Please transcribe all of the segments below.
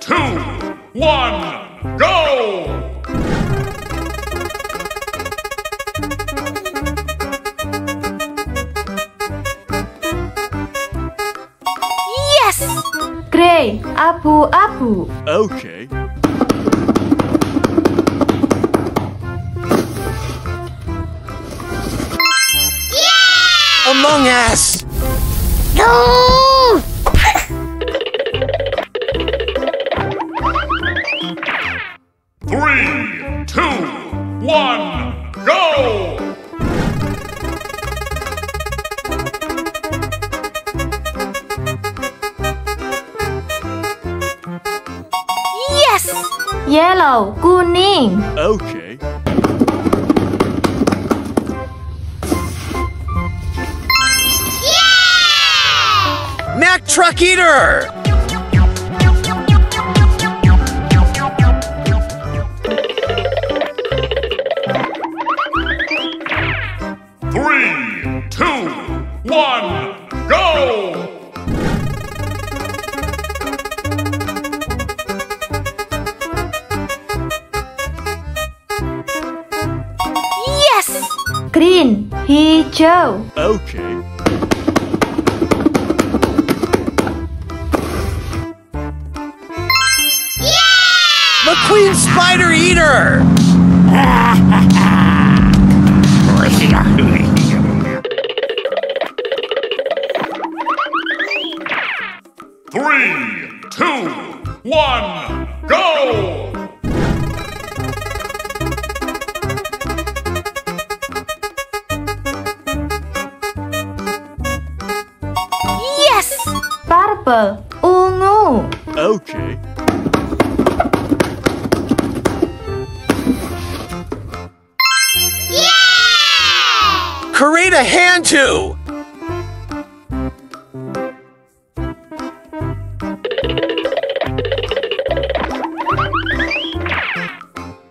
two, one, go! Yes! Gray, abu-abu. Okay. Among Us! No! Two, one, go! Yes! Yellow, kuning. Okay. Yeah! Mack Truck Eater! Two, one, go! Yes! Green, hijau. Okay. McQueen Spider Eater! Three, two, one, go! Yes! Purple, oh, ungu. Okay. Kereta Hantu!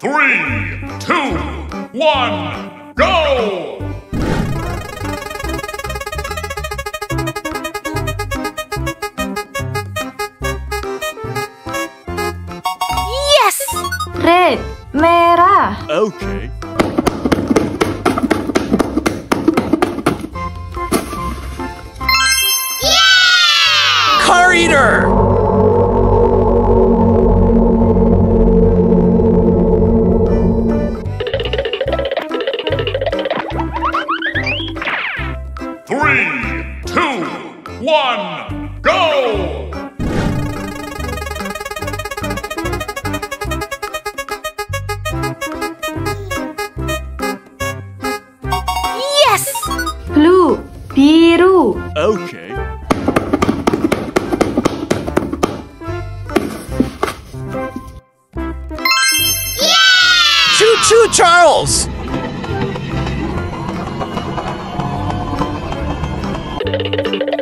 Three, two, one, go! Yes! Red, merah. Okay. Yeah! Car Eater! Three, two, one, go! Yes! Blue, biru. Okay. Choo Choo Charles! thank you.